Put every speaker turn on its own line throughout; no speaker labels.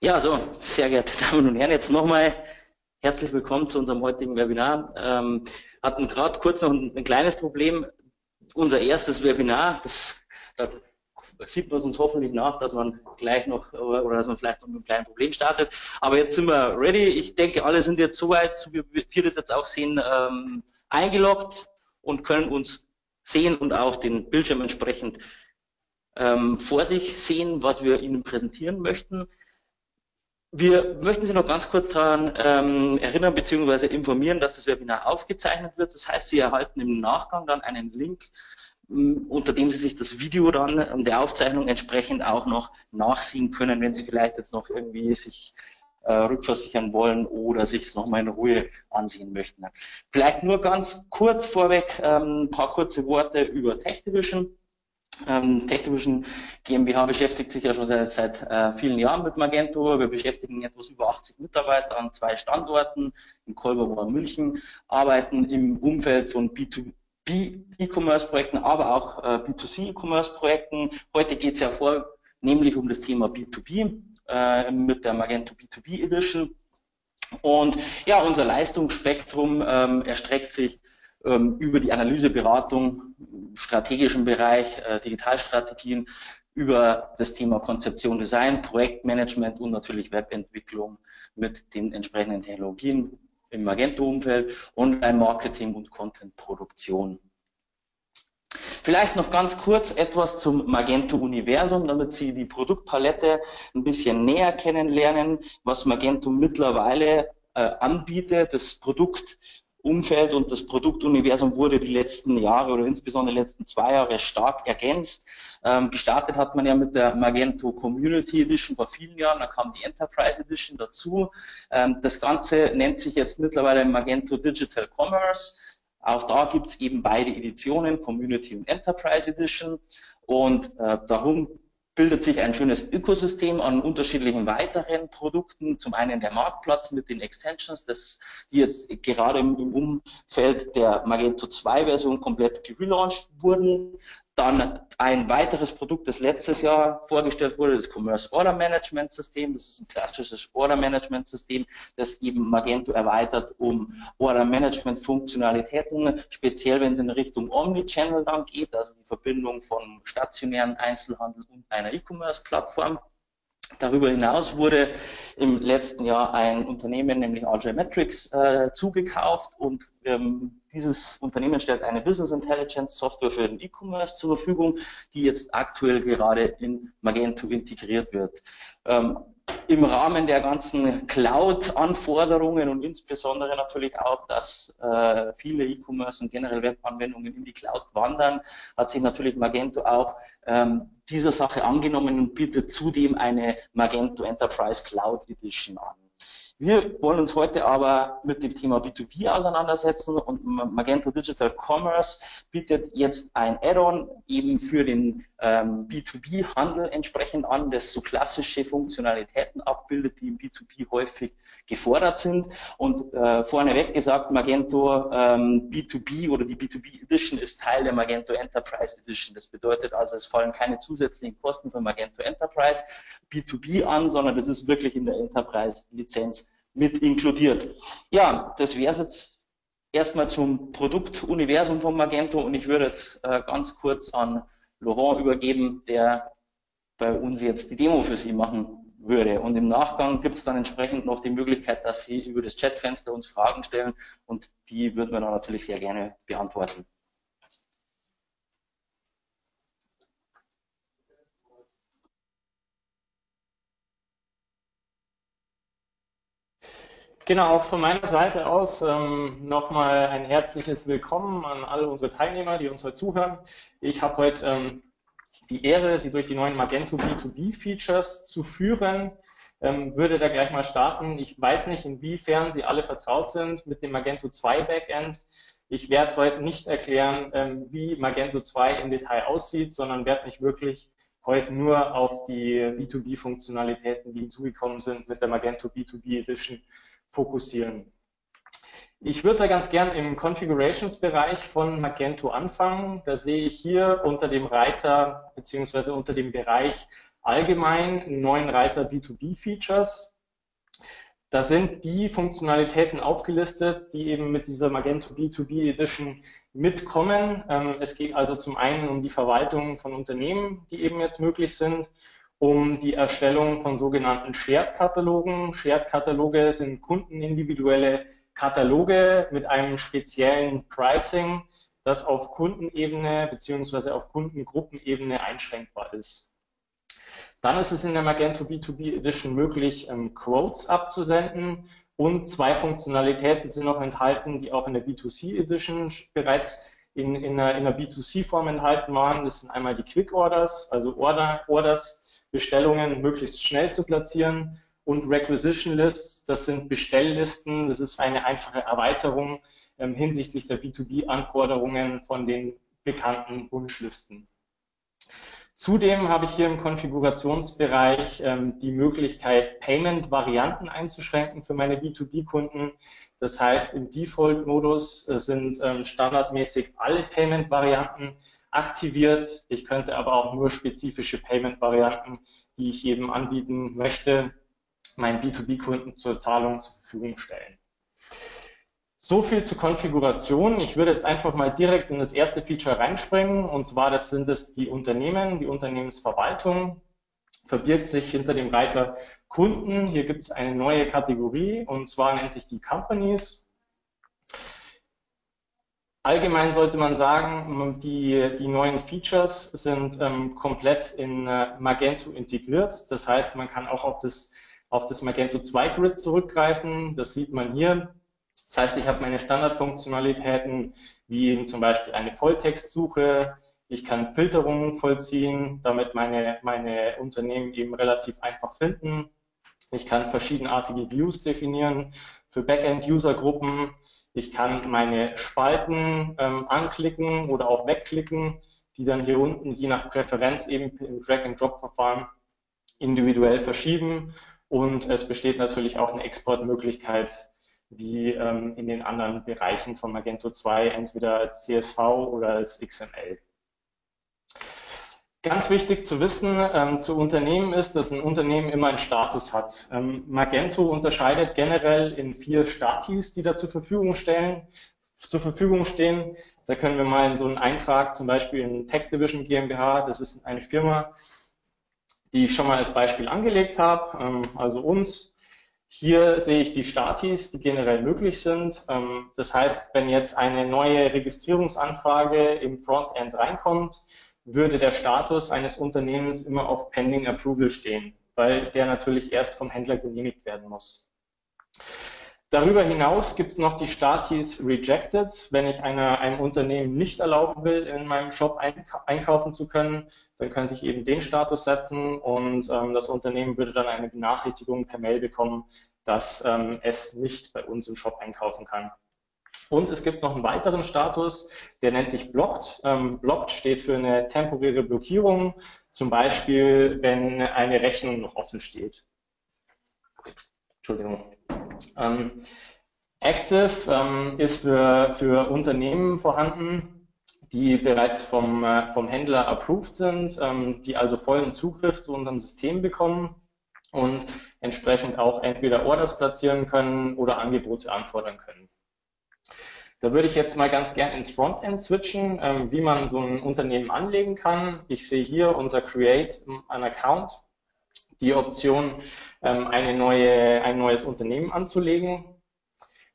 Ja, so, sehr geehrte Damen und Herren, jetzt nochmal herzlich willkommen zu unserem heutigen Webinar. Ähm, hatten gerade kurz noch ein, ein, kleines Problem. Unser erstes Webinar, das, da sieht man es uns hoffentlich nach, dass man gleich noch oder dass man vielleicht noch mit einem kleinen Problem startet. Aber jetzt sind wir ready. Ich denke, alle sind jetzt soweit, so wie wir das jetzt auch sehen, ähm, eingeloggt und können uns sehen und auch den Bildschirm entsprechend ähm, vor sich sehen, was wir Ihnen präsentieren möchten. Wir möchten Sie noch ganz kurz daran ähm, erinnern bzw. informieren, dass das Webinar aufgezeichnet wird. Das heißt, Sie erhalten im Nachgang dann einen Link, ähm, unter dem Sie sich das Video dann ähm, der Aufzeichnung entsprechend auch noch nachsehen können, wenn Sie vielleicht jetzt noch irgendwie sich äh, rückversichern wollen oder sich es nochmal in Ruhe ansehen möchten. Vielleicht nur ganz kurz vorweg ähm, ein paar kurze Worte über TechDivision. Ähm, GmbH beschäftigt sich ja schon seit, seit äh, vielen Jahren mit Magento. Wir beschäftigen etwas über 80 Mitarbeiter an zwei Standorten in Kolbermoor und München, arbeiten im Umfeld von B2B E-Commerce-Projekten, aber auch äh, B2C-E-Commerce-Projekten. Heute geht es ja vornehmlich um das Thema B2B äh, mit der Magento B2B Edition. Und ja, unser Leistungsspektrum ähm, erstreckt sich über die Analyseberatung, strategischen Bereich, äh, Digitalstrategien, über das Thema Konzeption, Design, Projektmanagement und natürlich Webentwicklung mit den entsprechenden Technologien im Magento-Umfeld, Online-Marketing und Content-Produktion. Vielleicht noch ganz kurz etwas zum Magento-Universum, damit Sie die Produktpalette ein bisschen näher kennenlernen, was Magento mittlerweile äh, anbietet. Das Produkt Umfeld und das Produktuniversum wurde die letzten Jahre oder insbesondere die letzten zwei Jahre stark ergänzt. Ähm, gestartet hat man ja mit der Magento Community Edition vor vielen Jahren, da kam die Enterprise Edition dazu. Ähm, das Ganze nennt sich jetzt mittlerweile Magento Digital Commerce. Auch da gibt es eben beide Editionen, Community und Enterprise Edition. Und äh, darum bildet sich ein schönes Ökosystem an unterschiedlichen weiteren Produkten. Zum einen der Marktplatz mit den Extensions, das, die jetzt gerade im, Umfeld der Magento 2 Version komplett gelauncht wurden. Dann ein weiteres Produkt, das letztes Jahr vorgestellt wurde, das Commerce Order Management System. Das ist ein klassisches Order Management System, das eben Magento erweitert um Order Management Funktionalitäten, speziell wenn es in Richtung Omnichannel dann geht, also die Verbindung von stationären Einzelhandel und einer E-Commerce Plattform. Darüber hinaus wurde im letzten Jahr ein Unternehmen, nämlich RJ Metrics, äh, zugekauft und ähm, dieses Unternehmen stellt eine Business Intelligence Software für den E-Commerce zur Verfügung, die jetzt aktuell gerade in Magento integriert wird. Ähm, im Rahmen der ganzen Cloud-Anforderungen und insbesondere natürlich auch, dass äh, viele E-Commerce und generell Webanwendungen in die Cloud wandern, hat sich natürlich Magento auch ähm, dieser Sache angenommen und bietet zudem eine Magento Enterprise Cloud Edition an. Wir wollen uns heute aber mit dem Thema B2B auseinandersetzen und Magento Digital Commerce bietet jetzt ein Add-on eben für den ähm, B2B-Handel entsprechend an, das so klassische Funktionalitäten abbildet, die im B2B häufig gefordert sind. Und äh, vorneweg gesagt, Magento ähm, B2B oder die B2B Edition ist Teil der Magento Enterprise Edition. Das bedeutet also, es fallen keine zusätzlichen Kosten für Magento Enterprise B2B an, sondern das ist wirklich in der Enterprise-Lizenz mit inkludiert. Ja, das wäre es jetzt erstmal zum Produktuniversum von Magento und ich würde jetzt äh, ganz kurz an Laurent übergeben, der bei uns jetzt die Demo für Sie machen würde. Und im Nachgang gibt es dann entsprechend noch die Möglichkeit, dass Sie über das Chatfenster uns Fragen stellen und die würden wir dann natürlich sehr gerne beantworten.
Genau, auch von meiner Seite aus ähm, nochmal ein herzliches Willkommen an alle unsere Teilnehmer, die uns heute zuhören. Ich habe heute ähm, die Ehre, Sie durch die neuen Magento B2B Features zu führen. Ähm, würde da gleich mal starten. Ich weiß nicht, inwiefern Sie alle vertraut sind mit dem Magento 2 Backend. Ich werde heute nicht erklären, ähm, wie Magento 2 im Detail aussieht, sondern werde mich wirklich heute nur auf die B2B-Funktionalitäten, die hinzugekommen sind mit der Magento B2B Edition fokussieren. Ich würde da ganz gern im Configurations-Bereich von Magento anfangen. Da sehe ich hier unter dem Reiter beziehungsweise unter dem Bereich allgemein einen neuen Reiter B2B-Features. Da sind die Funktionalitäten aufgelistet, die eben mit dieser Magento B2B Edition mitkommen. Ähm, es geht also zum einen um die Verwaltung von Unternehmen, die eben jetzt möglich sind, um die Erstellung von sogenannten Shared-Katalogen. Shared-Kataloge sind kundenindividuelle Kataloge mit einem speziellen Pricing, das auf Kundenebene beziehungsweise auf Kundengruppenebene einschränkbar ist. Dann ist es in der Magento B2B Edition möglich, ähm, Quotes abzusenden und zwei Funktionalitäten sind noch enthalten, die auch in der B2C Edition bereits in, in einer, einer B2C-Form enthalten waren. Das sind einmal die Quick Orders, also Order, Orders, Bestellungen möglichst schnell zu platzieren und Requisition Lists, das sind Bestelllisten, das ist eine einfache Erweiterung ähm, hinsichtlich der B2B-Anforderungen von den bekannten Wunschlisten. Zudem habe ich hier im Konfigurationsbereich ähm, die Möglichkeit, Payment-Varianten einzuschränken für meine B2B-Kunden. Das heißt, im Default-Modus äh, sind ähm, standardmäßig alle Payment-Varianten aktiviert. Ich könnte aber auch nur spezifische Payment-Varianten, die ich jedem anbieten möchte, meinen B2B-Kunden zur Zahlung zur Verfügung stellen. So viel zur Konfiguration. Ich würde jetzt einfach mal direkt in das erste Feature reinspringen. Und zwar, das sind es die Unternehmen, die Unternehmensverwaltung. Verbirgt sich hinter dem Reiter Kunden. Hier gibt es eine neue Kategorie und zwar nennt sich die Companies. Allgemein sollte man sagen, die, die neuen Features sind ähm, komplett in äh, Magento integriert. Das heißt, man kann auch auf das, auf das Magento 2 Grid zurückgreifen. Das sieht man hier. Das heißt, ich habe meine Standardfunktionalitäten wie zum Beispiel eine Volltextsuche. Ich kann Filterungen vollziehen, damit meine, meine Unternehmen eben relativ einfach finden. Ich kann verschiedenartige Views definieren für Backend-User-Gruppen. Ich kann meine Spalten ähm, anklicken oder auch wegklicken, die dann hier unten je nach Präferenz eben im Drag-and-Drop-Verfahren individuell verschieben. Und es besteht natürlich auch eine Exportmöglichkeit wie ähm, in den anderen Bereichen von Magento 2, entweder als CSV oder als XML. Ganz wichtig zu wissen ähm, zu Unternehmen ist, dass ein Unternehmen immer einen Status hat. Ähm, Magento unterscheidet generell in vier Statis, die da zur Verfügung stellen, zur Verfügung stehen. Da können wir mal in so einen Eintrag, zum Beispiel in Tech Division GmbH, das ist eine Firma, die ich schon mal als Beispiel angelegt habe, ähm, also uns, hier sehe ich die Statis, die generell möglich sind. Ähm, das heißt, wenn jetzt eine neue Registrierungsanfrage im Frontend reinkommt, würde der Status eines Unternehmens immer auf Pending Approval stehen, weil der natürlich erst vom Händler genehmigt werden muss. Darüber hinaus gibt es noch die Statis Rejected. Wenn ich einer, einem Unternehmen nicht erlauben will, in meinem Shop einkaufen zu können, dann könnte ich eben den Status setzen und ähm, das Unternehmen würde dann eine Benachrichtigung per Mail bekommen, dass ähm, es nicht bei uns im Shop einkaufen kann. Und es gibt noch einen weiteren Status, der nennt sich Blocked. Ähm, blocked steht für eine temporäre Blockierung, zum Beispiel wenn eine Rechnung noch offen steht. Entschuldigung. Ähm, Active ähm, ist für, für Unternehmen vorhanden, die bereits vom, äh, vom Händler approved sind, ähm, die also vollen Zugriff zu unserem System bekommen und entsprechend auch entweder Orders platzieren können oder Angebote anfordern können. Da würde ich jetzt mal ganz gern ins Frontend switchen, ähm, wie man so ein Unternehmen anlegen kann. Ich sehe hier unter Create an Account die Option, ähm, eine neue, ein neues Unternehmen anzulegen.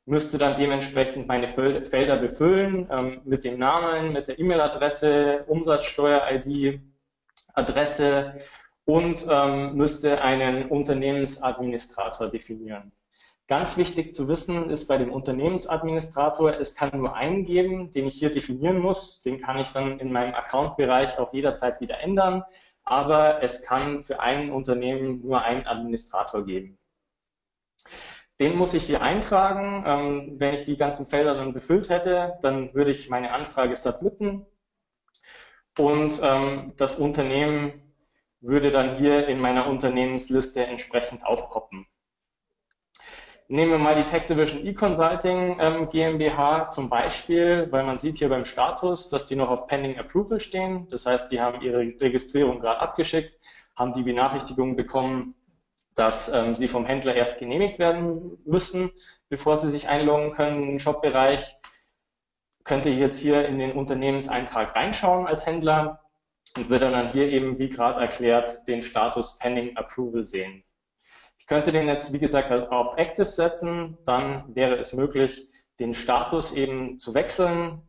Müsste dann dementsprechend meine Felder befüllen ähm, mit dem Namen, mit der E-Mail-Adresse, Umsatzsteuer-ID, Adresse und ähm, müsste einen Unternehmensadministrator definieren. Ganz wichtig zu wissen ist bei dem Unternehmensadministrator, es kann nur einen geben, den ich hier definieren muss. Den kann ich dann in meinem Account-Bereich auch jederzeit wieder ändern aber es kann für ein Unternehmen nur einen Administrator geben. Den muss ich hier eintragen. Ähm, wenn ich die ganzen Felder dann befüllt hätte, dann würde ich meine Anfrage submitten und ähm, das Unternehmen würde dann hier in meiner Unternehmensliste entsprechend aufpoppen. Nehmen wir mal die Tech Division E-Consulting ähm, GmbH zum Beispiel, weil man sieht hier beim Status, dass die noch auf Pending Approval stehen. Das heißt, die haben ihre Registrierung gerade abgeschickt, haben die Benachrichtigung bekommen, dass ähm, sie vom Händler erst genehmigt werden müssen, bevor sie sich einloggen können im Shop-Bereich. Könnt ihr jetzt hier in den Unternehmenseintrag reinschauen als Händler und würde dann hier eben, wie gerade erklärt, den Status Pending Approval sehen. Ich könnte den jetzt, wie gesagt, auf Active setzen, dann wäre es möglich, den Status eben zu wechseln.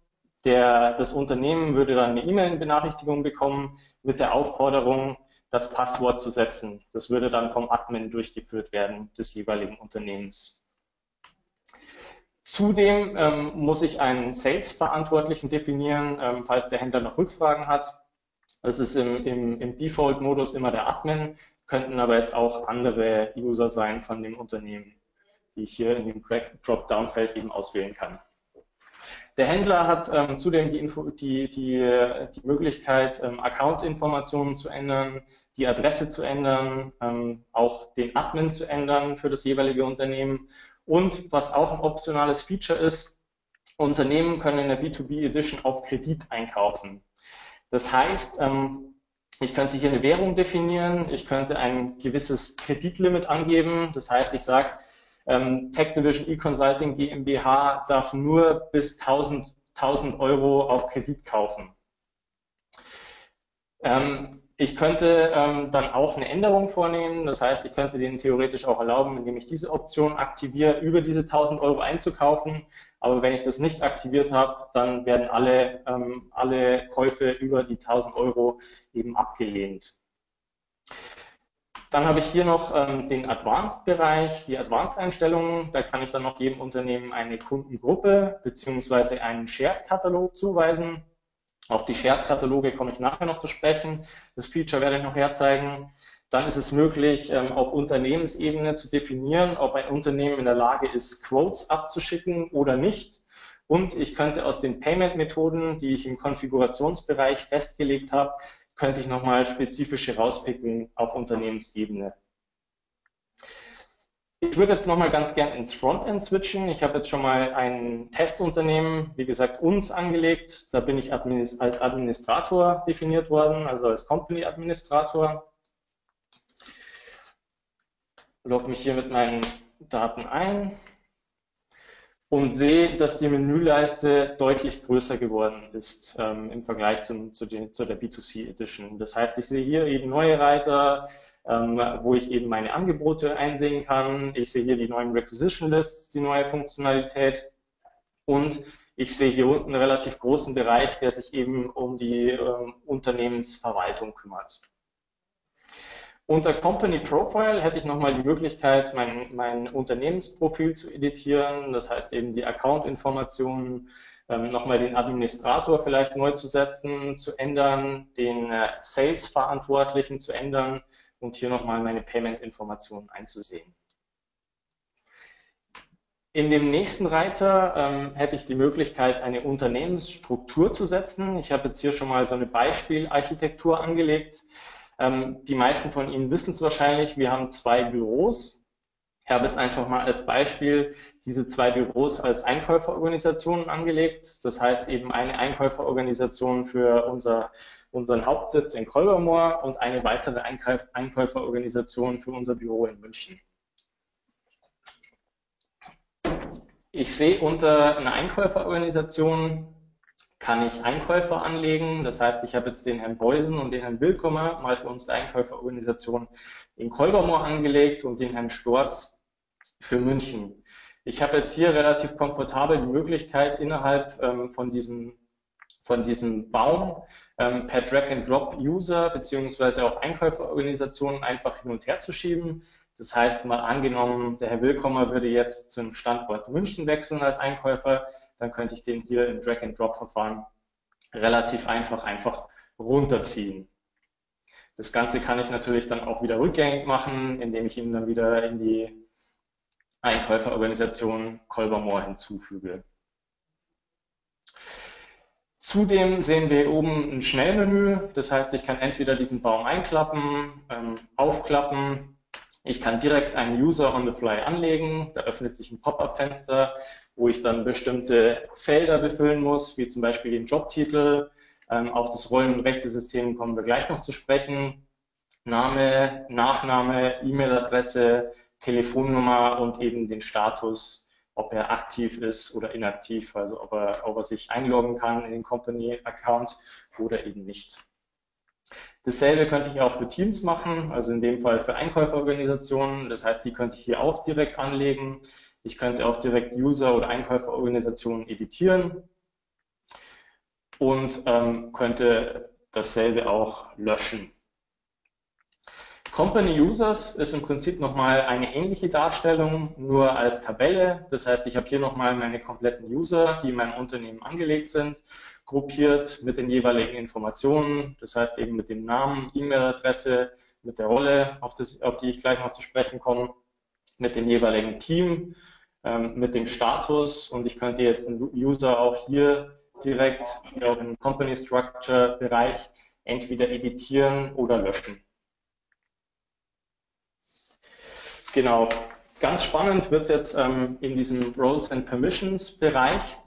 Der, das Unternehmen würde dann eine E-Mail-Benachrichtigung bekommen mit der Aufforderung, das Passwort zu setzen. Das würde dann vom Admin durchgeführt werden des jeweiligen Unternehmens. Zudem ähm, muss ich einen Sales-Verantwortlichen definieren, ähm, falls der Händler noch Rückfragen hat. Das ist im, im, im Default-Modus immer der Admin, könnten aber jetzt auch andere User sein von dem Unternehmen, die ich hier in dem Dropdown-Feld eben auswählen kann. Der Händler hat ähm, zudem die, Info, die, die, die Möglichkeit, ähm, Account-Informationen zu ändern, die Adresse zu ändern, ähm, auch den Admin zu ändern für das jeweilige Unternehmen. Und was auch ein optionales Feature ist, Unternehmen können in der B2B Edition auf Kredit einkaufen. Das heißt, ähm, ich könnte hier eine Währung definieren, ich könnte ein gewisses Kreditlimit angeben. Das heißt, ich sage, ähm, Tech Division E-Consulting GmbH darf nur bis 1000, 1000 Euro auf Kredit kaufen. Ähm, ich könnte ähm, dann auch eine Änderung vornehmen. Das heißt, ich könnte denen theoretisch auch erlauben, indem ich diese Option aktiviere, über diese 1000 Euro einzukaufen. Aber wenn ich das nicht aktiviert habe, dann werden alle, ähm, alle Käufe über die 1000 Euro eben abgelehnt. Dann habe ich hier noch ähm, den Advanced-Bereich, die Advanced-Einstellungen. Da kann ich dann noch jedem Unternehmen eine Kundengruppe beziehungsweise einen Shared-Katalog zuweisen. Auf die Shared-Kataloge komme ich nachher noch zu sprechen. Das Feature werde ich noch herzeigen. Dann ist es möglich, ähm, auf Unternehmensebene zu definieren, ob ein Unternehmen in der Lage ist, Quotes abzuschicken oder nicht. Und ich könnte aus den Payment-Methoden, die ich im Konfigurationsbereich festgelegt habe, könnte ich nochmal spezifische rauspicken auf Unternehmensebene. Ich würde jetzt nochmal ganz gern ins Frontend switchen. Ich habe jetzt schon mal ein Testunternehmen, wie gesagt, uns angelegt. Da bin ich als Administrator definiert worden, also als Company Administrator. Logge mich hier mit meinen Daten ein und sehe, dass die Menüleiste deutlich größer geworden ist ähm, im Vergleich zum, zu, den, zu, der B2C Edition. Das heißt, ich sehe hier eben neue Reiter, ähm, wo ich eben meine Angebote einsehen kann. Ich sehe hier die neuen Requisition Lists, die neue Funktionalität und ich sehe hier unten einen relativ großen Bereich, der sich eben um die ähm, Unternehmensverwaltung kümmert. Unter Company Profile hätte ich nochmal die Möglichkeit, mein, mein Unternehmensprofil zu editieren. Das heißt eben die Account-Informationen, ähm, nochmal den Administrator vielleicht neu zu setzen, zu ändern, den äh, Sales-Verantwortlichen zu ändern und hier nochmal meine Payment-Informationen einzusehen. In dem nächsten Reiter ähm, hätte ich die Möglichkeit, eine Unternehmensstruktur zu setzen. Ich habe jetzt hier schon mal so eine Beispielarchitektur angelegt. Ähm, die meisten von Ihnen wissen es wahrscheinlich, wir haben zwei Büros. Ich habe jetzt einfach mal als Beispiel diese zwei Büros als Einkäuferorganisationen angelegt. Das heißt eben eine Einkäuferorganisation für unser, unseren Hauptsitz in Kolbermoor und eine weitere Einkäuferorganisation für unser Büro in München. Ich sehe unter einer Einkäuferorganisation kann ich Einkäufer anlegen. Das heißt, ich habe jetzt den Herrn Beusen und den Herrn Willkommer mal für unsere Einkäuferorganisation in Kolbermoor angelegt und den Herrn Storz für München. Ich habe jetzt hier relativ komfortabel die Möglichkeit, innerhalb ähm, von diesem von diesem Baum ähm, per Drag-and-Drop-User beziehungsweise auch Einkäuferorganisationen einfach hin und her zu schieben. Das heißt, mal angenommen, der Herr Willkommer würde jetzt zum Standort München wechseln als Einkäufer, dann könnte ich den hier im Drag-and-Drop-Verfahren relativ einfach einfach runterziehen. Das Ganze kann ich natürlich dann auch wieder rückgängig machen, indem ich ihn dann wieder in die Einkäuferorganisation Kolbermoor hinzufüge. Zudem sehen wir oben ein Schnellmenü. Das heißt, ich kann entweder diesen Baum einklappen, ähm, aufklappen. Ich kann direkt einen User on the fly anlegen. Da öffnet sich ein Pop-up-Fenster, wo ich dann bestimmte Felder befüllen muss, wie zum Beispiel den Jobtitel. Ähm, auf das Rollen- und Rechte-System kommen wir gleich noch zu sprechen. Name, Nachname, E-Mail-Adresse, Telefonnummer und eben den Status, ob er aktiv ist oder inaktiv, also ob er, ob er sich einloggen kann in den Company-Account oder eben nicht. Dasselbe könnte ich auch für Teams machen, also in dem Fall für Einkäuferorganisationen. Das heißt, die könnte ich hier auch direkt anlegen. Ich könnte auch direkt User- oder Einkäuferorganisationen editieren und ähm, könnte dasselbe auch löschen. Company Users ist im Prinzip nochmal eine ähnliche Darstellung, nur als Tabelle. Das heißt, ich habe hier nochmal meine kompletten User, die in meinem Unternehmen angelegt sind, gruppiert mit den jeweiligen Informationen. Das heißt eben mit dem Namen, E-Mail-Adresse, mit der Rolle, auf, das, auf, die ich gleich noch zu sprechen komme, mit dem jeweiligen Team, mit dem Status. Und ich könnte jetzt einen User auch hier direkt auch im Company Structure Bereich entweder editieren oder löschen. Genau. Ganz spannend wird es jetzt ähm, in diesem Roles and Permissions Bereich.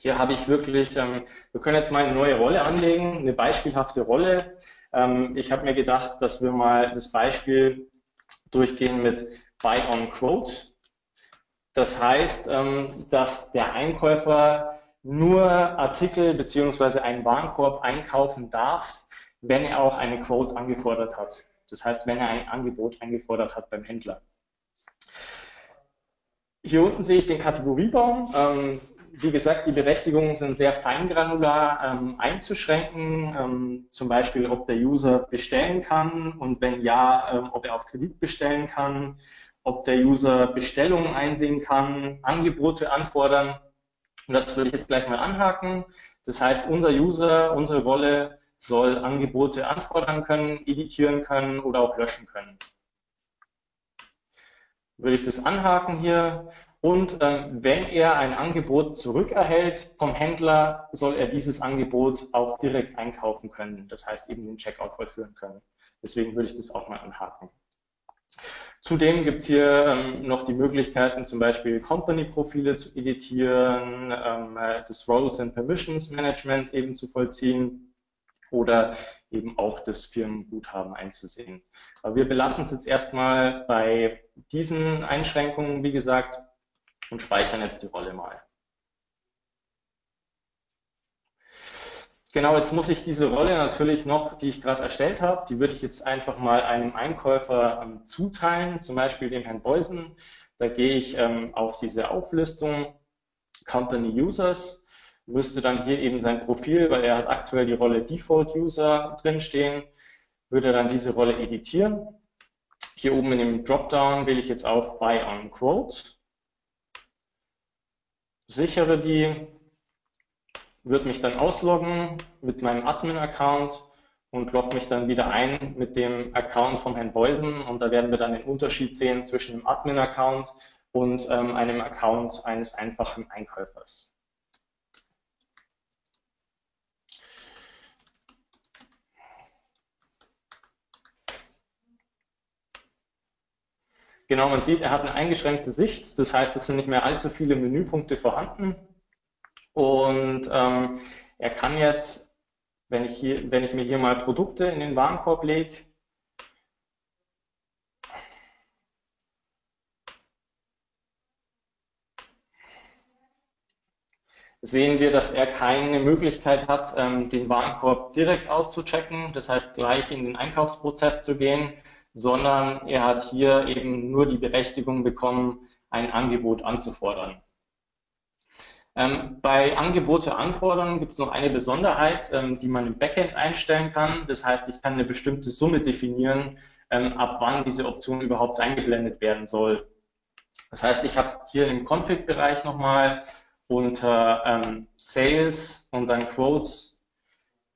Hier habe ich wirklich, ähm, wir können jetzt mal eine neue Rolle anlegen, eine beispielhafte Rolle. Ähm, ich habe mir gedacht, dass wir mal das Beispiel durchgehen mit Buy on Quote. Das heißt, ähm, dass der Einkäufer nur Artikel beziehungsweise einen Warenkorb einkaufen darf, wenn er auch eine Quote angefordert hat. Das heißt, wenn er ein Angebot eingefordert hat beim Händler. Hier unten sehe ich den Kategoriebaum. Ähm, wie gesagt, die Berechtigungen sind sehr feingranular ähm, einzuschränken. Zum Beispiel, ob der User bestellen kann und wenn ja, ob er auf Kredit bestellen kann, ob der User Bestellungen einsehen kann, Angebote anfordern. Und das würde ich jetzt gleich mal anhaken. Das heißt, unser User, unsere Rolle soll Angebote anfordern können, editieren können oder auch löschen können. Würde ich das anhaken hier und äh, wenn er ein Angebot zurückerhält vom Händler, soll er dieses Angebot auch direkt einkaufen können. Das heißt eben den Checkout vollführen können. Deswegen würde ich das auch mal anhaken. Zudem gibt es hier ähm, noch die Möglichkeiten, zum Beispiel Company-Profile zu editieren, ähm, das Roles and Permissions Management eben zu vollziehen oder eben auch das Firmenguthaben einzusehen. Aber wir belassen es jetzt erstmal bei diesen Einschränkungen, wie gesagt, und speichern jetzt die Rolle mal. Genau, jetzt muss ich diese Rolle natürlich noch, die ich gerade erstellt habe, die würde ich jetzt einfach mal einem Einkäufer ähm, zuteilen, zum Beispiel dem Herrn Beusen. Da gehe ich ähm, auf diese Auflistung Company Users müsste dann hier eben sein Profil, weil er hat aktuell die Rolle Default User drinstehen, würde dann diese Rolle editieren. Hier oben in dem Dropdown wähle ich jetzt auf Buy on Quote, sichere die, würde mich dann ausloggen mit meinem Admin-Account und logge mich dann wieder ein mit dem Account vom Herrn Beusen und da werden wir dann den Unterschied sehen zwischen dem Admin-Account und ähm, einem Account eines einfachen Einkäufers. Genau, man sieht, er hat eine eingeschränkte Sicht. Das heißt, es sind nicht mehr allzu viele Menüpunkte vorhanden. Und ähm, er kann jetzt, wenn ich, hier, wenn ich mir hier mal Produkte in den Warenkorb lege, sehen wir, dass er keine Möglichkeit hat, ähm, den Warenkorb direkt auszuchecken, das heißt gleich in den Einkaufsprozess zu gehen, sondern er hat hier eben nur die Berechtigung bekommen, ein Angebot anzufordern. Ähm, bei Angebote anfordern gibt es noch eine Besonderheit, ähm, die man im Backend einstellen kann. Das heißt, ich kann eine bestimmte Summe definieren, ähm, ab wann diese Option überhaupt eingeblendet werden soll. Das heißt, ich habe hier im Config-Bereich nochmal unter ähm, Sales und dann Quotes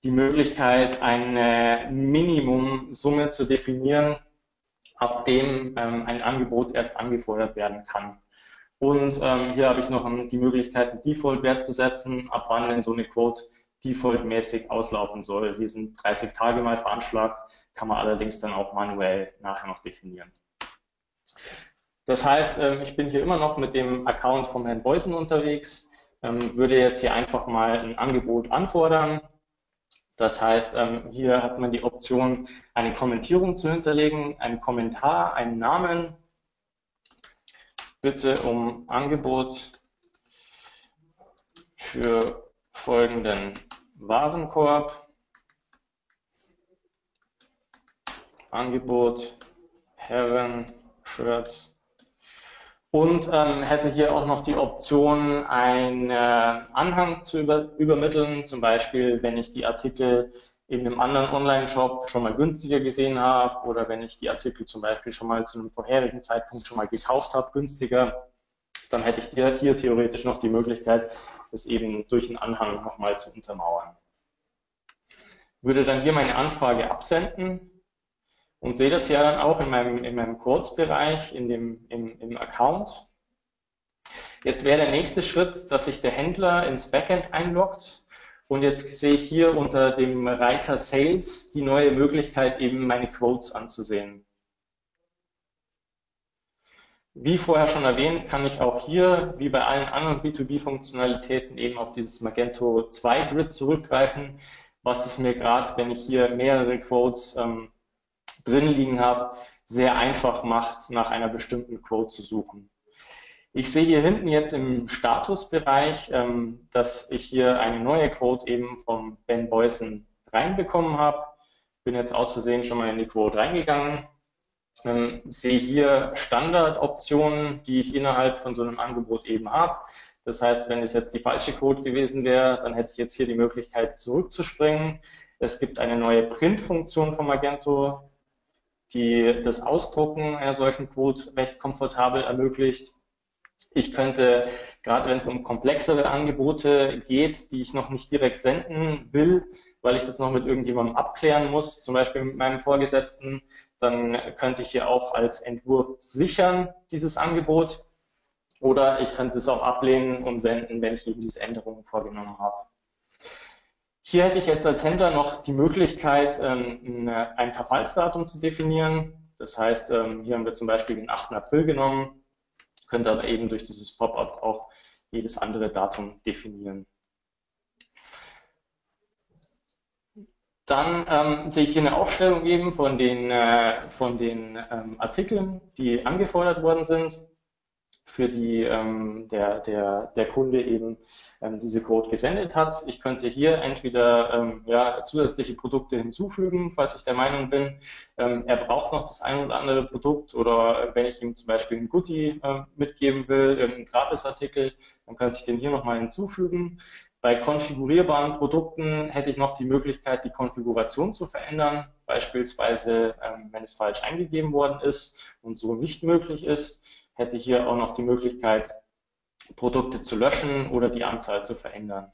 die Möglichkeit, eine Minimumsumme zu definieren, ab dem ähm, ein Angebot erst angefordert werden kann. Und ähm, hier habe ich noch die Möglichkeit, einen Default-Wert zu setzen, ab wann denn so eine Quote defaultmäßig auslaufen soll. Hier sind 30 Tage mal veranschlagt, kann man allerdings dann auch manuell nachher noch definieren. Das heißt, ähm, ich bin hier immer noch mit dem Account vom Herrn Beusen unterwegs, ähm, würde jetzt hier einfach mal ein Angebot anfordern Das heißt, ähm, hier hat man die Option, eine Kommentierung zu hinterlegen, einen Kommentar, einen Namen. Bitte um Angebot für folgenden Warenkorb. Angebot Herren Shirts und ähm, hätte hier auch noch die Option, einen äh, Anhang zu über, übermitteln, zum Beispiel, wenn ich die Artikel in einem anderen Online-Shop schon mal günstiger gesehen habe oder wenn ich die Artikel zum Beispiel schon mal zu einem vorherigen Zeitpunkt schon mal gekauft habe, günstiger, dann hätte ich hier, theoretisch noch die Möglichkeit, das eben durch einen Anhang nochmal zu untermauern. Würde dann hier meine Anfrage absenden, und sehe das ja dann auch in meinem, in meinem Kurzbereich, in dem, im, im Account. Jetzt wäre der nächste Schritt, dass sich der Händler ins Backend einloggt und jetzt sehe ich hier unter dem Reiter Sales die neue Möglichkeit, eben meine Quotes anzusehen. Wie vorher schon erwähnt, kann ich auch hier, wie bei allen anderen B2B-Funktionalitäten, eben auf dieses Magento 2 Grid zurückgreifen, was es mir gerade, wenn ich hier mehrere Quotes ähm, drin liegen habe, sehr einfach macht, nach einer bestimmten Quote zu suchen. Ich sehe hier hinten jetzt im Statusbereich, ähm, dass ich hier eine neue Quote eben vom Ben Boyson reinbekommen habe. Bin jetzt aus Versehen schon mal in die Quote reingegangen. Ähm, sehe hier Standardoptionen, die ich innerhalb von so einem Angebot eben habe. Das heißt, wenn es jetzt die falsche Quote gewesen wäre, dann hätte ich jetzt hier die Möglichkeit zurückzuspringen. Es gibt eine neue Print-Funktion von Magento, die das Ausdrucken einer solchen Quote recht komfortabel ermöglicht. Ich könnte, gerade wenn es um komplexere Angebote geht, die ich noch nicht direkt senden will, weil ich das noch mit irgendjemandem abklären muss, zum Beispiel mit meinem Vorgesetzten, dann könnte ich hier auch als Entwurf sichern, dieses Angebot. Oder ich könnte es auch ablehnen und senden, wenn ich eben diese Änderungen vorgenommen habe. Hier hätte ich jetzt als Händler noch die Möglichkeit, ähm, ein Verfallsdatum zu definieren. Das heißt, ähm, hier haben wir zum Beispiel den 8. April genommen, könnte aber eben durch dieses Pop-up auch jedes andere Datum definieren. Dann ähm, sehe ich hier eine Aufstellung eben von den, äh, von den ähm, Artikeln, die angefordert worden sind für die ähm, der, der, der Kunde eben ähm, diese Code gesendet hat. Ich könnte hier entweder ähm, ja, zusätzliche Produkte hinzufügen, falls ich der Meinung bin, ähm, er braucht noch das ein oder andere Produkt oder wenn ich ihm zum Beispiel ein Goodie äh, mitgeben will, irgendeinen Gratisartikel, dann könnte ich den hier nochmal hinzufügen. Bei konfigurierbaren Produkten hätte ich noch die Möglichkeit, die Konfiguration zu verändern, beispielsweise ähm, wenn es falsch eingegeben worden ist und so nicht möglich ist hätte hier auch noch die Möglichkeit, Produkte zu löschen oder die Anzahl zu verändern.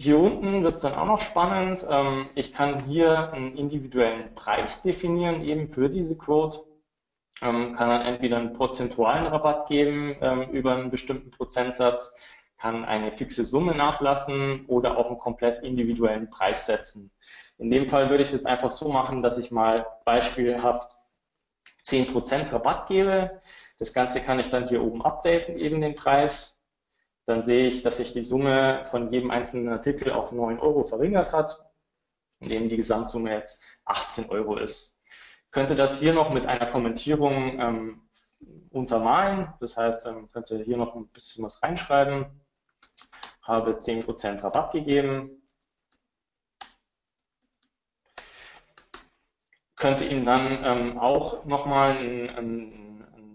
Hier unten wird es dann auch noch spannend. Ähm, ich kann hier einen individuellen Preis definieren, eben für diese Quote. Ähm, kann dann entweder einen prozentualen Rabatt geben ähm, über einen bestimmten Prozentsatz, kann eine fixe Summe nachlassen oder auch einen komplett individuellen Preis setzen. In dem Fall würde ich es jetzt einfach so machen, dass ich mal beispielhaft 10% Rabatt gebe. Das Ganze kann ich dann hier oben updaten, eben den Preis. Dann sehe ich, dass sich die Summe von jedem einzelnen Artikel auf 9 Euro verringert hat und eben die Gesamtsumme jetzt 18 Euro ist. Könnte das hier noch mit einer Kommentierung ähm, untermalen. Das heißt, ähm, könnte hier noch ein bisschen was reinschreiben. Habe 10% Rabatt gegeben. könnte ihm dann ähm, auch nochmal ein, ein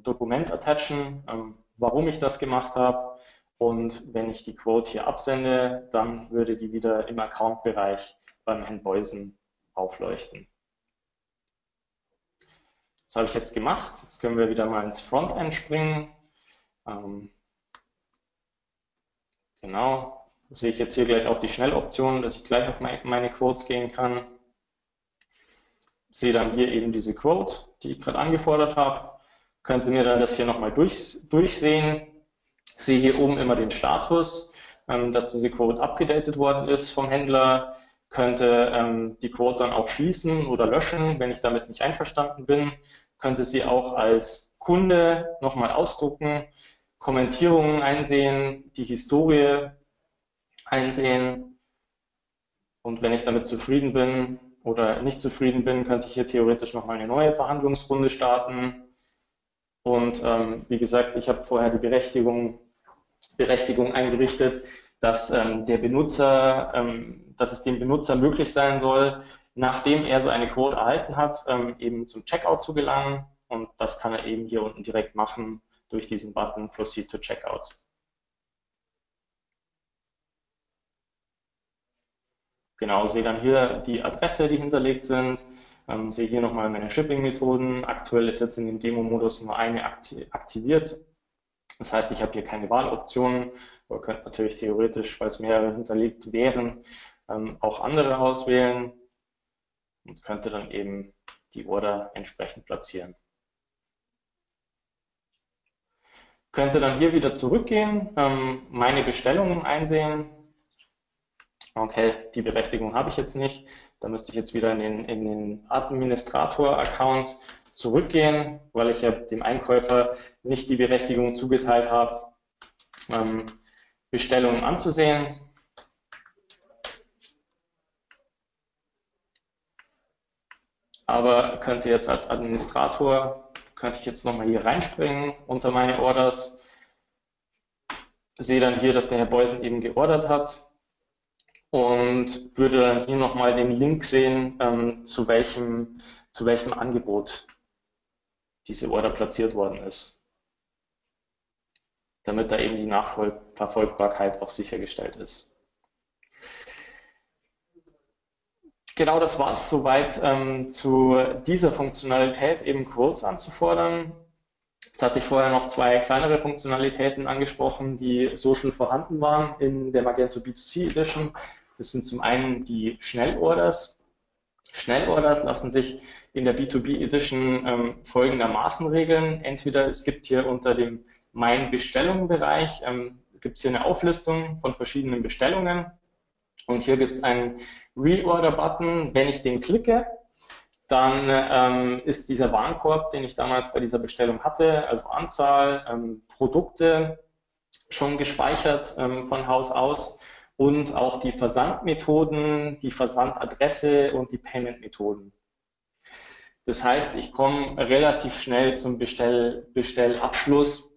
Dokument attachen, ähm, warum ich das gemacht habe. Und wenn ich die Quote hier absende, dann würde die wieder im Account-Bereich beim Herrn Beusen aufleuchten. Das habe ich jetzt gemacht. Jetzt können wir wieder mal ins Frontend springen. Ähm, genau. Da sehe ich jetzt hier gleich auch die Schnelloption, dass ich gleich auf meine Quotes gehen kann sehe dann hier eben diese Quote, die ich gerade angefordert habe, könnte mir dann das hier nochmal durch, durchsehen, sehe hier oben immer den Status, ähm, dass diese Quote abgedatet worden ist vom Händler, könnte ähm, die Quote dann auch schließen oder löschen, wenn ich damit nicht einverstanden bin, könnte sie auch als Kunde nochmal ausdrucken, Kommentierungen einsehen, die Historie einsehen, Und wenn ich damit zufrieden bin oder nicht zufrieden bin, könnte ich hier theoretisch nochmal eine neue Verhandlungsrunde starten. Und ähm, wie gesagt, ich habe vorher die Berechtigung, Berechtigung eingerichtet, dass ähm, der Benutzer, ähm, dass es dem Benutzer möglich sein soll, nachdem er so eine Code erhalten hat, ähm, eben zum Checkout zu gelangen. Und das kann er eben hier unten direkt machen durch diesen Button Proceed to Checkout. Genau, sehe dann hier die Adresse, die hinterlegt sind, ähm, sehe hier nochmal meine Shipping-Methoden. Aktuell ist jetzt in dem Demo-Modus nur eine aktiviert. Das heißt, ich habe hier keine Wahloptionen. Ihr könnt natürlich theoretisch, falls mehrere hinterlegt wären, ähm, auch andere auswählen und könnte dann eben die Order entsprechend platzieren. Könnte dann hier wieder zurückgehen, ähm, meine Bestellungen einsehen, okay, die Berechtigung habe ich jetzt nicht, da müsste ich jetzt wieder in den, in den Administrator-Account zurückgehen, weil ich ja dem Einkäufer nicht die Berechtigung zugeteilt habe, ähm, Bestellungen anzusehen. Aber könnte jetzt als Administrator, könnte ich jetzt nochmal hier reinspringen unter meine Orders, sehe dann hier, dass der Herr Beusen eben geordert hat und würde dann hier nochmal den Link sehen, ähm, zu, welchem, zu welchem Angebot diese Order platziert worden ist, damit da eben die Nachverfolgbarkeit auch sichergestellt ist. Genau das war es soweit ähm, zu dieser Funktionalität, eben Quotes anzufordern. Jetzt hatte ich vorher noch zwei kleinere Funktionalitäten angesprochen, die so schon vorhanden waren in der Magento B2C Edition. Das sind zum einen die Schnellorders. Schnellorders lassen sich in der B2B Edition ähm, folgendermaßen regeln. Entweder es gibt hier unter dem Mein Bestellungen Bereich ähm, gibt es hier eine Auflistung von verschiedenen Bestellungen und hier gibt es einen Reorder-Button. Wenn ich den klicke, dann ähm, ist dieser Warenkorb, den ich damals bei dieser Bestellung hatte, also Anzahl, ähm, Produkte, schon gespeichert ähm, von Haus aus und auch die Versandmethoden, die Versandadresse und die Payment-Methoden. Das heißt, ich komme relativ schnell zum Bestell, Bestellabschluss,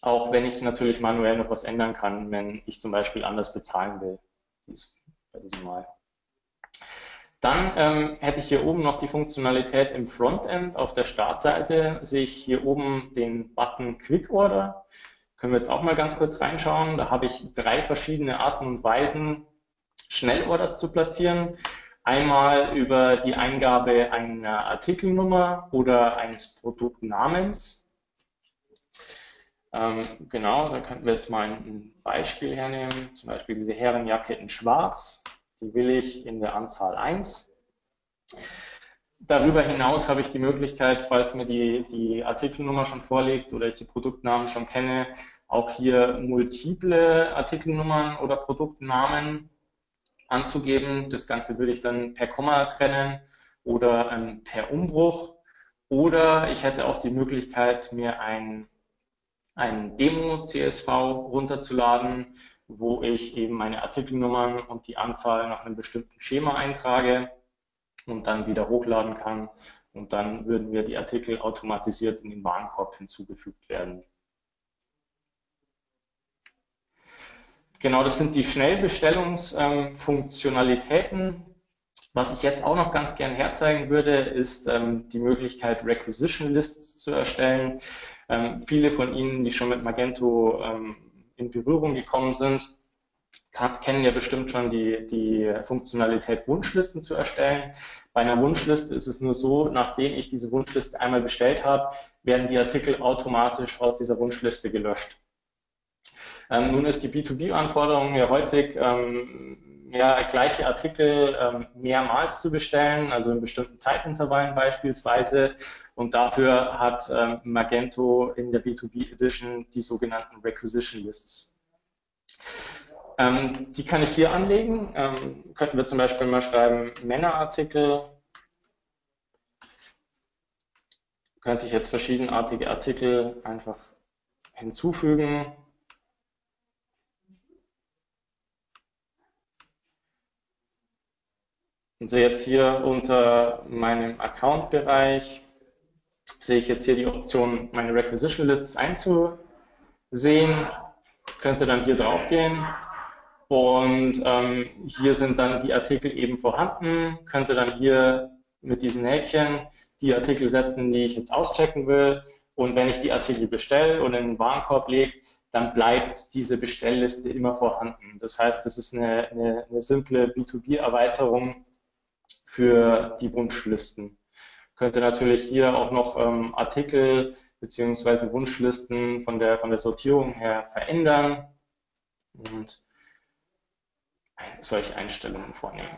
auch wenn ich natürlich manuell noch was ändern kann, wenn ich zum Beispiel anders bezahlen will, dies, bei diesem Mal. Dann ähm, hätte ich hier oben noch die Funktionalität im Frontend. Auf der Startseite sehe ich hier oben den Button Quick Order. Können wir jetzt auch mal ganz kurz reinschauen. Da habe ich drei verschiedene Arten und Weisen, Schnellorders zu platzieren. Einmal über die Eingabe einer Artikelnummer oder eines Produktnamens. Ähm, genau, da könnten wir jetzt mal ein Beispiel hernehmen. Zum Beispiel diese Herrenjacke in schwarz. Die will ich in der Anzahl 1. Darüber hinaus habe ich die Möglichkeit, falls mir die, die Artikelnummer schon vorliegt oder ich die Produktnamen schon kenne, auch hier multiple Artikelnummern oder Produktnamen anzugeben. Das Ganze würde ich dann per Komma trennen oder ähm, per Umbruch. Oder ich hätte auch die Möglichkeit, mir ein, ein Demo-CSV runterzuladen, wo ich eben meine Artikelnummern und die Anzahl nach einem bestimmten Schema eintrage und dann wieder hochladen kann. Und dann würden mir die Artikel automatisiert in den Warenkorb hinzugefügt werden. Genau, das sind die Schnellbestellungsfunktionalitäten. Was ich jetzt auch noch ganz gern herzeigen würde, ist ähm, die Möglichkeit, Requisition Lists zu erstellen. Ähm, viele von Ihnen, die schon mit Magento ähm, in Berührung gekommen sind, kennen ja bestimmt schon die, die Funktionalität, Wunschlisten zu erstellen. Bei einer Wunschliste ist es nur so, nachdem ich diese Wunschliste einmal bestellt habe, werden die Artikel automatisch aus dieser Wunschliste gelöscht. Ähm, nun ist die B2B-Anforderung ja häufig, ähm, ja, gleiche Artikel ähm, mehrmals zu bestellen, also in bestimmten Zeitintervallen beispielsweise. Und dafür hat ähm, Magento in der B2B Edition die sogenannten Requisition Lists. Ähm, die kann ich hier anlegen. Ähm, könnten wir zum Beispiel mal schreiben Männerartikel. Könnte ich jetzt verschiedenartige Artikel einfach hinzufügen. Und sehe jetzt hier unter meinem Account-Bereich, sehe ich jetzt hier die Option, meine Requisition Lists einzusehen, könnte dann hier drauf gehen und ähm, hier sind dann die Artikel eben vorhanden, könnte dann hier mit diesen Häkchen die Artikel setzen, die ich jetzt auschecken will. Und wenn ich die Artikel bestelle und in den Warenkorb lege, dann bleibt diese Bestellliste immer vorhanden. Das heißt, das ist eine, eine, eine simple B2B-Erweiterung für die Wunschlisten. Könnte natürlich hier auch noch ähm, Artikel beziehungsweise Wunschlisten von der, von der Sortierung her verändern. Und solche Einstellungen vornehmen.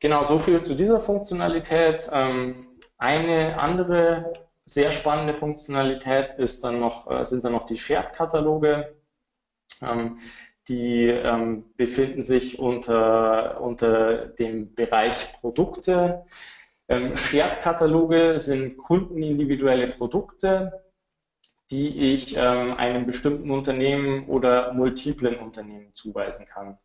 Genau, so viel zu dieser Funktionalität. Ähm, eine andere sehr spannende Funktionalität ist dann noch, äh, sind dann noch die Shared-Kataloge. Ähm, die ähm, befinden sich unter, unter dem Bereich Produkte. Shared-Kataloge sind kundenindividuelle Produkte, die ich ähm, einem bestimmten Unternehmen oder multiplen Unternehmen zuweisen kann.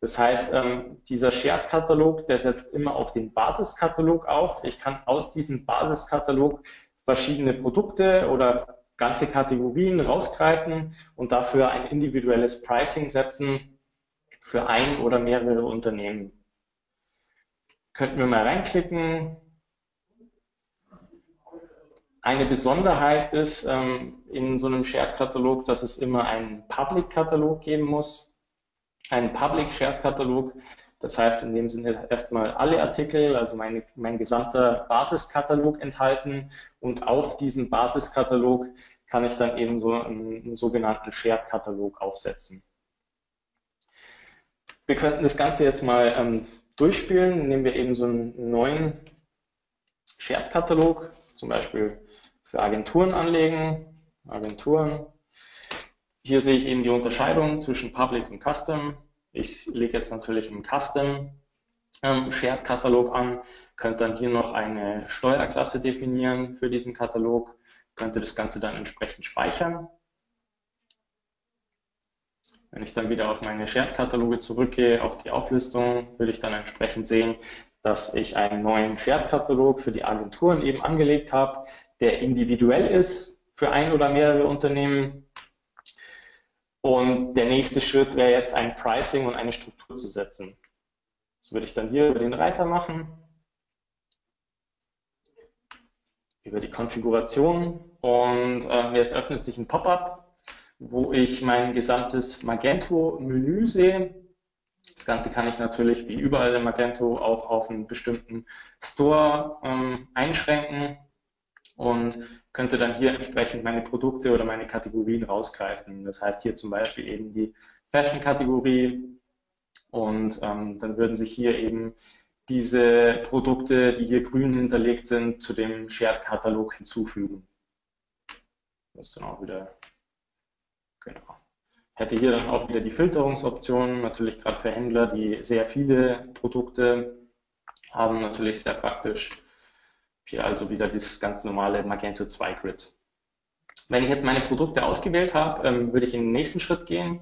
Das heißt, ähm, dieser Shared-Katalog, der setzt immer auf den Basiskatalog auf. Ich kann aus diesem Basiskatalog verschiedene Produkte oder ganze Kategorien rausgreifen und dafür ein individuelles Pricing setzen für ein oder mehrere Unternehmen. Könnten wir mal reinklicken. Eine Besonderheit ist ähm, in so einem Shared-Katalog, dass es immer einen Public-Katalog geben muss. Einen Public-Shared-Katalog, das heißt in dem Sinne erstmal alle Artikel, also meine, mein gesamter Basiskatalog enthalten und auf diesem Basiskatalog kann ich dann eben so einen, einen sogenannten Shared-Katalog aufsetzen. Wir könnten das Ganze jetzt mal ähm, durchspielen, indem wir eben so einen neuen Shared-Katalog, zum Beispiel für Agenturen anlegen. Agenturen. Hier sehe ich eben die Unterscheidung zwischen Public und Custom. Ich lege jetzt natürlich einen Custom ähm, Shared Katalog an, könnte dann hier noch eine Steuerklasse definieren für diesen Katalog, könnte das Ganze dann entsprechend speichern. Wenn ich dann wieder auf meine Shared-Kataloge zurückgehe, auf die Auflistung, würde ich dann entsprechend sehen, dass ich einen neuen Shared-Katalog für die Agenturen eben angelegt habe, der individuell ist für ein oder mehrere Unternehmen. Und der nächste Schritt wäre jetzt ein Pricing und eine Struktur zu setzen. Das würde ich dann hier über den Reiter machen, über die Konfiguration und äh, jetzt öffnet sich ein Pop-up, wo ich mein gesamtes Magento-Menü sehe. Das Ganze kann ich natürlich wie überall in Magento auch auf einen bestimmten Store ähm, einschränken und könnte dann hier entsprechend meine Produkte oder meine Kategorien rausgreifen. Das heißt hier zum Beispiel eben die Fashion-Kategorie und ähm, dann würden sich hier eben diese Produkte, die hier grün hinterlegt sind, zu dem Shared-Katalog hinzufügen. Das ist dann auch wieder, genau. Hätte hier dann auch wieder die Filterungsoptionen, natürlich gerade für Händler, die sehr viele Produkte haben, natürlich sehr praktisch. Hier also wieder das ganz normale Magento 2 Grid. Wenn ich jetzt meine Produkte ausgewählt habe, ähm, würde ich in den nächsten Schritt gehen.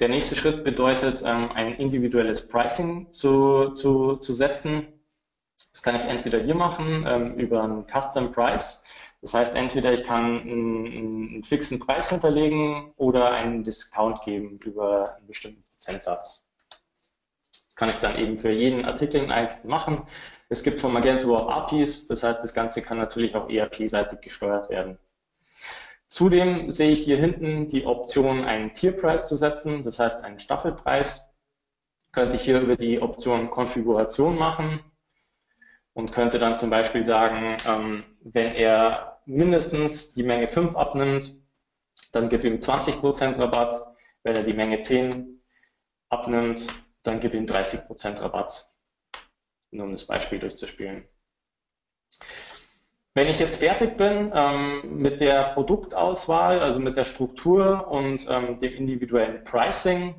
Der nächste Schritt bedeutet, ähm, ein individuelles Pricing zu, zu, zu setzen. Das kann ich entweder hier machen ähm, über einen Custom Price. Das heißt, entweder ich kann einen, einen fixen Preis hinterlegen oder einen Discount geben über einen bestimmten Prozentsatz. Das kann ich dann eben für jeden Artikel einzeln machen. Es gibt von Magento auch APIs, das heißt, das Ganze kann natürlich auch ERP-seitig gesteuert werden. Zudem sehe ich hier hinten die Option, einen Tierpreis zu setzen, das heißt einen Staffelpreis. Könnte ich hier über die Option Konfiguration machen und könnte dann zum Beispiel sagen, ähm, wenn er mindestens die Menge 5 abnimmt, dann gibt ihm 20% Rabatt. Wenn er die Menge 10 abnimmt, dann gibt ihm 30% Rabatt nur um das Beispiel durchzuspielen. Wenn ich jetzt fertig bin ähm, mit der Produktauswahl, also mit der Struktur und ähm, dem individuellen Pricing,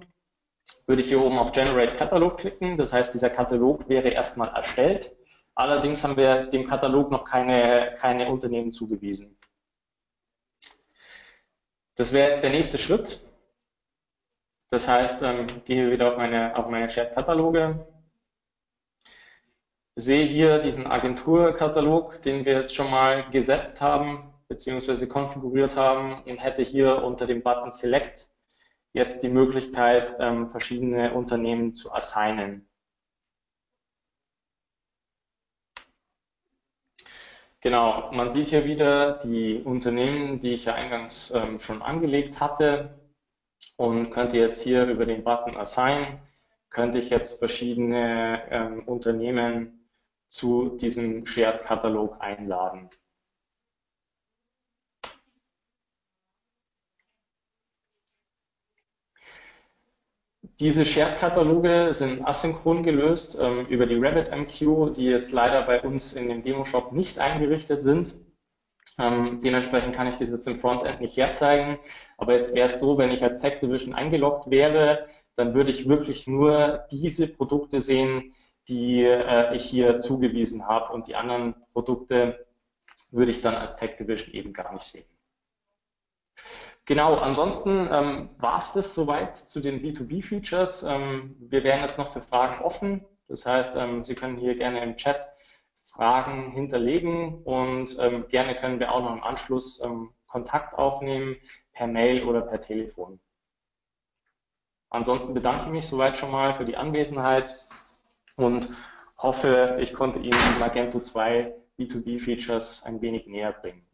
würde ich hier oben auf Generate Catalog klicken. Das heißt, dieser Katalog wäre erstmal erstellt. Allerdings haben wir dem Katalog noch keine, keine Unternehmen zugewiesen. Das wäre jetzt der nächste Schritt. Das heißt, ähm, gehe wieder auf meine, auf meine Shared-Kataloge, sehe hier diesen Agenturkatalog, den wir jetzt schon mal gesetzt haben bzw. konfiguriert haben und hätte hier unter dem Button Select jetzt die Möglichkeit, ähm, verschiedene Unternehmen zu assignen. Genau, man sieht hier wieder die Unternehmen, die ich ja eingangs ähm, schon angelegt hatte und könnte jetzt hier über den Button Assign, könnte ich jetzt verschiedene ähm, Unternehmen zu diesem Shared-Katalog einladen. Diese Shared-Kataloge sind asynchron gelöst ähm, über die RabbitMQ, die jetzt leider bei uns in dem Demo-Shop nicht eingerichtet sind. Ähm, dementsprechend kann ich das jetzt im Frontend nicht herzeigen. Aber jetzt wäre es so, wenn ich als Tech Division eingeloggt wäre, dann würde ich wirklich nur diese Produkte sehen, die äh, ich hier zugewiesen habe. Und die anderen Produkte würde ich dann als Tech Division eben gar nicht sehen. Genau, ansonsten ähm, war es das soweit zu den B2B-Features. Ähm, wir wären jetzt noch für Fragen offen. Das heißt, ähm, Sie können hier gerne im Chat Fragen hinterlegen und ähm, gerne können wir auch noch im Anschluss ähm, Kontakt aufnehmen per Mail oder per Telefon. Ansonsten bedanke ich mich soweit schon mal für die Anwesenheit und hoffe, ich konnte Ihnen Magento 2 B2B-Features ein wenig näher bringen.